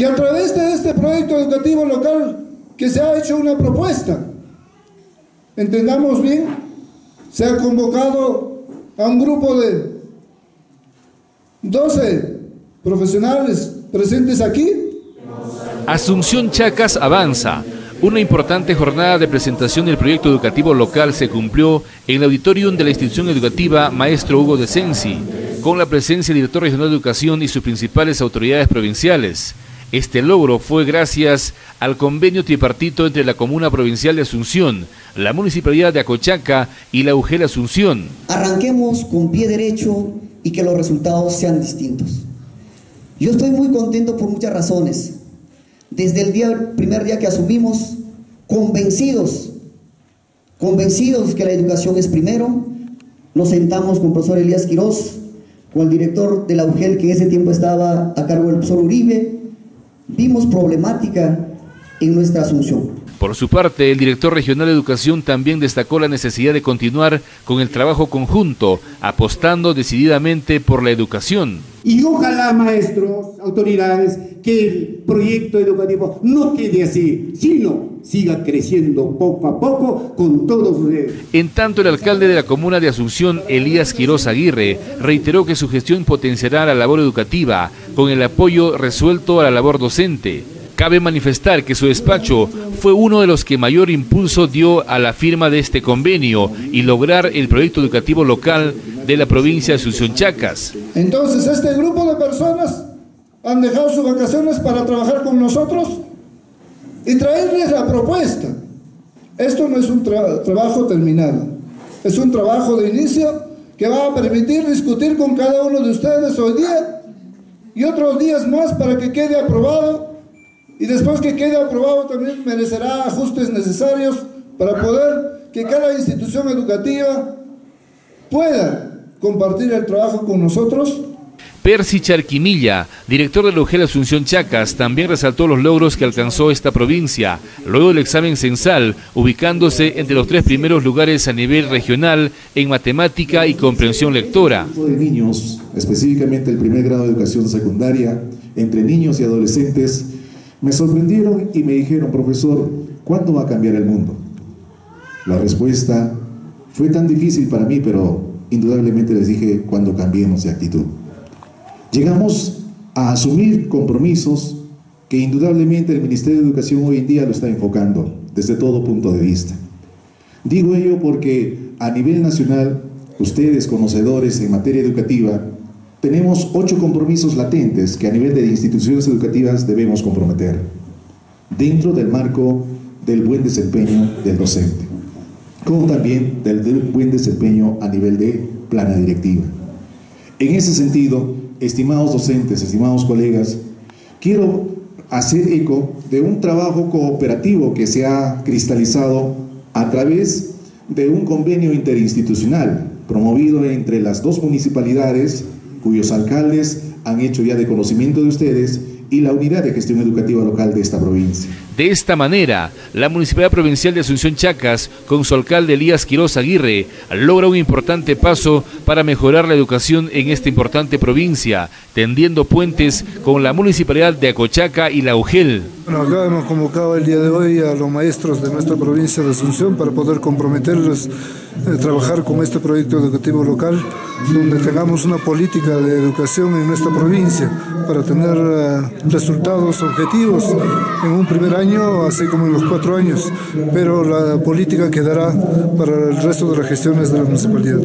que a través de este proyecto educativo local que se ha hecho una propuesta, entendamos bien, se ha convocado a un grupo de 12 profesionales presentes aquí. Asunción Chacas avanza. Una importante jornada de presentación del proyecto educativo local se cumplió en el auditorium de la institución educativa Maestro Hugo de Sensi, con la presencia del director regional de educación y sus principales autoridades provinciales. Este logro fue gracias al convenio tripartito entre la Comuna Provincial de Asunción, la Municipalidad de Acochaca y la UGEL Asunción. Arranquemos con pie derecho y que los resultados sean distintos. Yo estoy muy contento por muchas razones. Desde el día, primer día que asumimos, convencidos, convencidos que la educación es primero, nos sentamos con el profesor Elías Quirós, con el director de la UGEL que ese tiempo estaba a cargo del profesor Uribe, vimos problemática en nuestra asunción. Por su parte, el director regional de educación también destacó la necesidad de continuar con el trabajo conjunto, apostando decididamente por la educación. Y ojalá, maestros, autoridades, que el proyecto educativo no quede así, sino siga creciendo poco a poco con todos ustedes. En tanto, el alcalde de la comuna de Asunción, Elías Quiroz Aguirre, reiteró que su gestión potenciará la labor educativa con el apoyo resuelto a la labor docente. Cabe manifestar que su despacho fue uno de los que mayor impulso dio a la firma de este convenio y lograr el proyecto educativo local de la provincia de Asunción Chacas. Entonces, este grupo de personas han dejado sus vacaciones para trabajar con nosotros y traerles la propuesta. Esto no es un trabajo terminado, es un trabajo de inicio que va a permitir discutir con cada uno de ustedes hoy día y otros días más para que quede aprobado y después que quede aprobado también merecerá ajustes necesarios para poder que cada institución educativa pueda compartir el trabajo con nosotros Percy Charquimilla, director de la UGEL Asunción Chacas, también resaltó los logros que alcanzó esta provincia, luego del examen censal, ubicándose entre los tres primeros lugares a nivel regional en matemática y comprensión lectora. De niños, específicamente el primer grado de educación secundaria, entre niños y adolescentes, me sorprendieron y me dijeron, profesor, ¿cuándo va a cambiar el mundo? La respuesta fue tan difícil para mí, pero indudablemente les dije, cuando cambiemos de actitud. Llegamos a asumir compromisos que indudablemente el Ministerio de Educación hoy en día lo está enfocando desde todo punto de vista. Digo ello porque a nivel nacional, ustedes conocedores en materia educativa, tenemos ocho compromisos latentes que a nivel de instituciones educativas debemos comprometer, dentro del marco del buen desempeño del docente, como también del buen desempeño a nivel de plana directiva. En ese sentido, estimados docentes, estimados colegas, quiero hacer eco de un trabajo cooperativo que se ha cristalizado a través de un convenio interinstitucional promovido entre las dos municipalidades cuyos alcaldes han hecho ya de conocimiento de ustedes y la unidad de gestión educativa local de esta provincia. De esta manera, la Municipalidad Provincial de Asunción Chacas, con su alcalde Elías Quiroz Aguirre, logra un importante paso para mejorar la educación en esta importante provincia, tendiendo puentes con la Municipalidad de Acochaca y la UGEL. Bueno, acá hemos convocado el día de hoy a los maestros de nuestra provincia de Asunción para poder comprometerlos a trabajar con este proyecto educativo local, donde tengamos una política de educación en nuestra provincia para tener eh, resultados objetivos en un primer año, así como en los cuatro años, pero la política quedará para el resto de las gestiones de la municipalidad.